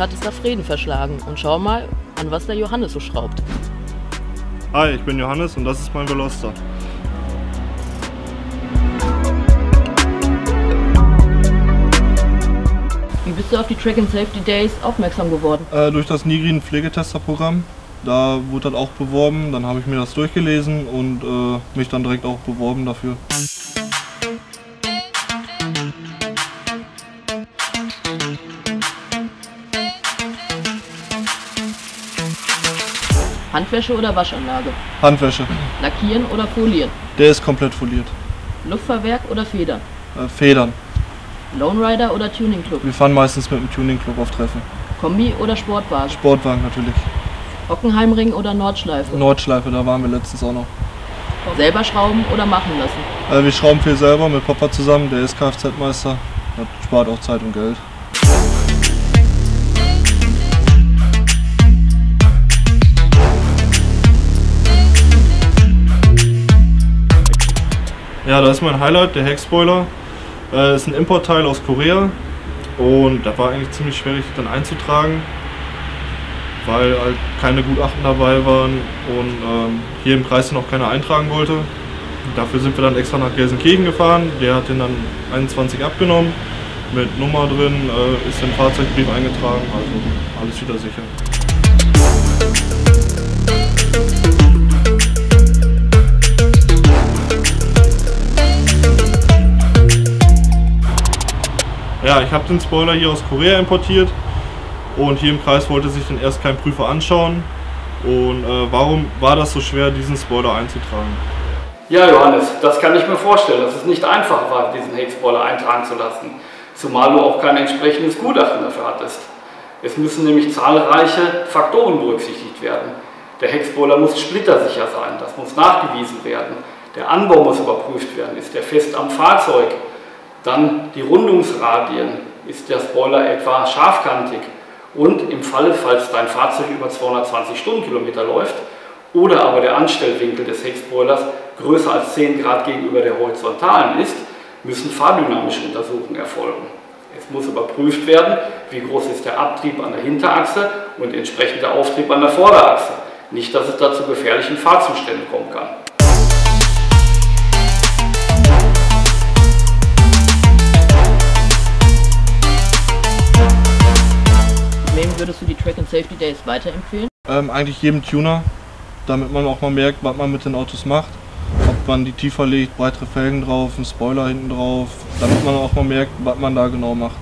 hat es da Frieden verschlagen. Und schau mal, an was der Johannes so schraubt. Hi, ich bin Johannes und das ist mein Veloster. Wie bist du auf die Track and Safety Days aufmerksam geworden? Äh, durch das Nigrin Pflegetesterprogramm. Da wurde das auch beworben, dann habe ich mir das durchgelesen und äh, mich dann direkt auch beworben dafür. Handwäsche oder Waschanlage? Handwäsche, Lackieren oder folieren? der ist komplett foliert. Luftfahrwerk oder Federn? Äh, Federn, Lone Rider oder Tuning Club? wir fahren meistens mit dem Tuning Club auf Treffen. Kombi oder Sportwagen? Sportwagen natürlich. Hockenheimring oder Nordschleife? Nordschleife, da waren wir letztens auch noch. Selber schrauben oder machen lassen? Äh, wir schrauben viel selber mit Papa zusammen, der ist Kfz-Meister. Das spart auch Zeit und Geld. Ja, das ist mein Highlight, der Heckspoiler. Äh, ist ein Importteil aus Korea und da war eigentlich ziemlich schwierig dann einzutragen, weil halt keine Gutachten dabei waren und ähm, hier im Kreis noch keiner eintragen wollte. Dafür sind wir dann extra nach Gelsenkirchen gefahren. Der hat den dann 21 abgenommen, mit Nummer drin, äh, ist im Fahrzeugbrief eingetragen, also alles wieder sicher. Ja, ich habe den Spoiler hier aus Korea importiert und hier im Kreis wollte sich den erst kein Prüfer anschauen. Und äh, warum war das so schwer, diesen Spoiler einzutragen? Ja, Johannes, das kann ich mir vorstellen, dass es nicht einfach war, diesen Hexboiler eintragen zu lassen, zumal du auch kein entsprechendes Gutachten dafür hattest. Es müssen nämlich zahlreiche Faktoren berücksichtigt werden. Der Hexboiler muss splittersicher sein, das muss nachgewiesen werden. Der Anbau muss überprüft werden, ist der fest am Fahrzeug. Dann die Rundungsradien, ist der Spoiler etwa scharfkantig. Und im Falle, falls dein Fahrzeug über 220 Stundenkilometer läuft oder aber der Anstellwinkel des Heckspoilers größer als 10 Grad gegenüber der horizontalen ist, müssen fahrdynamische Untersuchungen erfolgen. Es muss überprüft werden, wie groß ist der Abtrieb an der Hinterachse und entsprechend der Auftrieb an der Vorderachse. Nicht, dass es da zu gefährlichen Fahrzuständen kommen kann. Würdest du die Track and Safety Days weiterempfehlen? Ähm, eigentlich jedem Tuner, damit man auch mal merkt, was man mit den Autos macht. Ob man die tiefer legt, breitere Felgen drauf, einen Spoiler hinten drauf, damit man auch mal merkt, was man da genau macht.